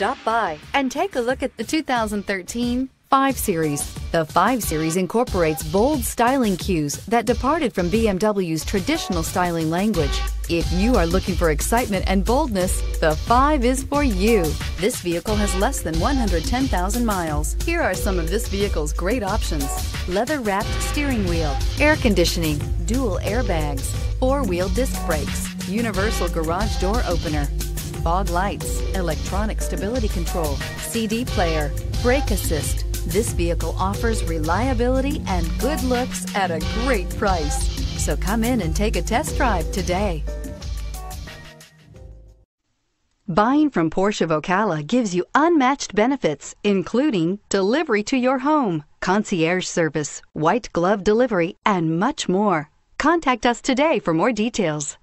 Stop by and take a look at the 2013 5 Series. The 5 Series incorporates bold styling cues that departed from BMW's traditional styling language. If you are looking for excitement and boldness, the 5 is for you. This vehicle has less than 110,000 miles. Here are some of this vehicle's great options. Leather-wrapped steering wheel, air conditioning, dual airbags, four-wheel disc brakes, universal garage door opener, fog lights, electronic stability control, CD player, brake assist. This vehicle offers reliability and good looks at a great price. So come in and take a test drive today. Buying from Porsche of Ocala gives you unmatched benefits, including delivery to your home, concierge service, white glove delivery, and much more. Contact us today for more details.